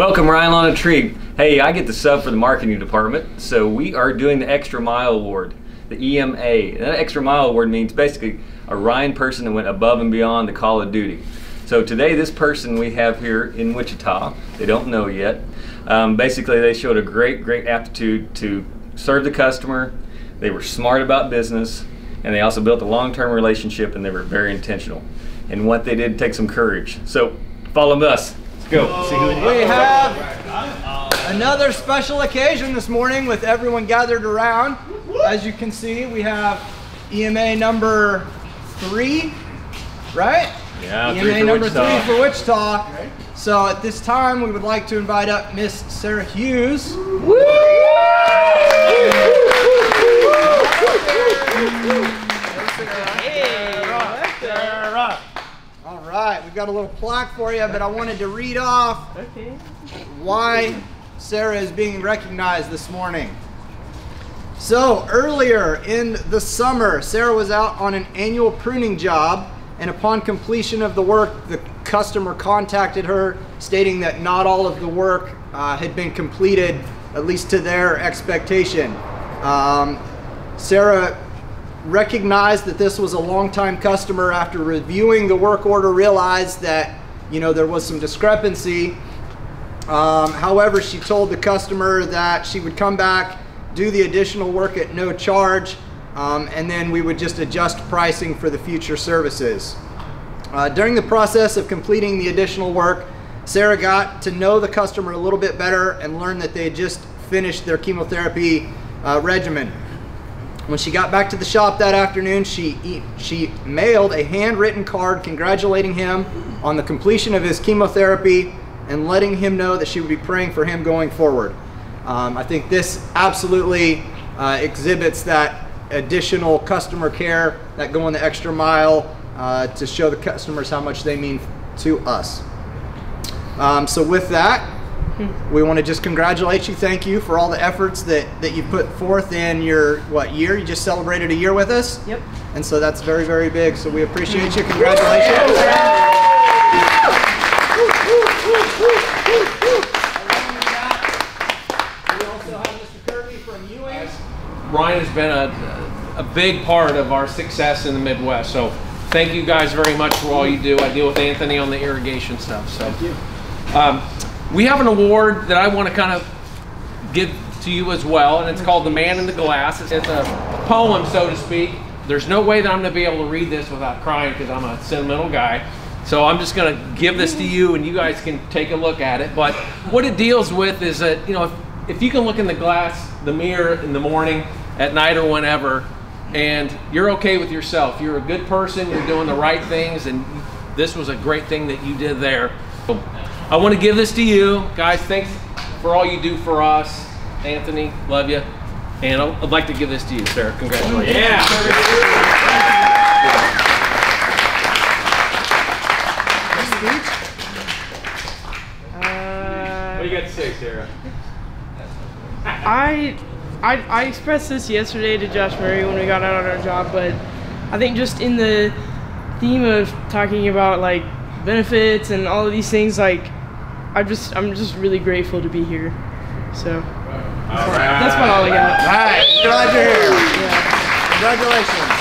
Welcome, Ryan Lawn and Tree. Hey, I get the sub for the marketing department, so we are doing the Extra Mile Award, the EMA. And that Extra Mile Award means basically a Ryan person that went above and beyond the call of duty. So today, this person we have here in Wichita, they don't know yet. Um, basically, they showed a great, great aptitude to serve the customer. They were smart about business, and they also built a long-term relationship, and they were very intentional. And what they did take some courage. So follow us. Let's go. See who it is. We have another special occasion this morning with everyone gathered around. As you can see, we have EMA number three, right? Yeah, EMA three for number Wichita. three for Wichita. So at this time, we would like to invite up Miss Sarah Hughes. All right, we've got a little plaque for you, but I wanted to read off why Sarah is being recognized this morning. So, earlier in the summer, Sarah was out on an annual pruning job, and upon completion of the work, the customer contacted her stating that not all of the work uh, had been completed, at least to their expectation. Um, Sarah recognized that this was a long-time customer after reviewing the work order realized that you know there was some discrepancy. Um, however she told the customer that she would come back do the additional work at no charge um, and then we would just adjust pricing for the future services. Uh, during the process of completing the additional work sarah got to know the customer a little bit better and learned that they had just finished their chemotherapy uh, regimen when she got back to the shop that afternoon, she she mailed a handwritten card congratulating him on the completion of his chemotherapy and letting him know that she would be praying for him going forward. Um, I think this absolutely uh, exhibits that additional customer care, that going the extra mile uh, to show the customers how much they mean to us. Um, so with that, we want to just congratulate you. Thank you for all the efforts that, that you put forth in your, what, year? You just celebrated a year with us? Yep. And so that's very, very big. So we appreciate you. Congratulations. We also have Mr. Kirby from Ryan has been a, a big part of our success in the Midwest. So thank you guys very much for all you do. I deal with Anthony on the irrigation stuff. So Thank you. um, we have an award that I want to kind of give to you as well, and it's called "The Man in the Glass." It's, a poem, so to speak. There's no way that I'm going to be able to read this without crying because I'm a sentimental guy. So I'm just going to give this to you, and you guys can take a look at it. But what it deals with is that you know, if, if you can look in the glass, the mirror in the morning, at night, or whenever, and you're okay with yourself, you're a good person, you're doing the right things, and this was a great thing that you did there. So I want to give this to you, guys. Thanks for all you do for us, Anthony. Love you, and I'd I'd like to give this to you, sir. Congratulations. Yeah. Uh, What do you got to say, Sarah? I, I I expressed this yesterday to Josh Murray when we got out on our job, but I think just in the theme of talking about like benefits and all of these things, like I just I'm just really grateful to be here. So that's about all I got. All right. Glad you're here. Congratulations.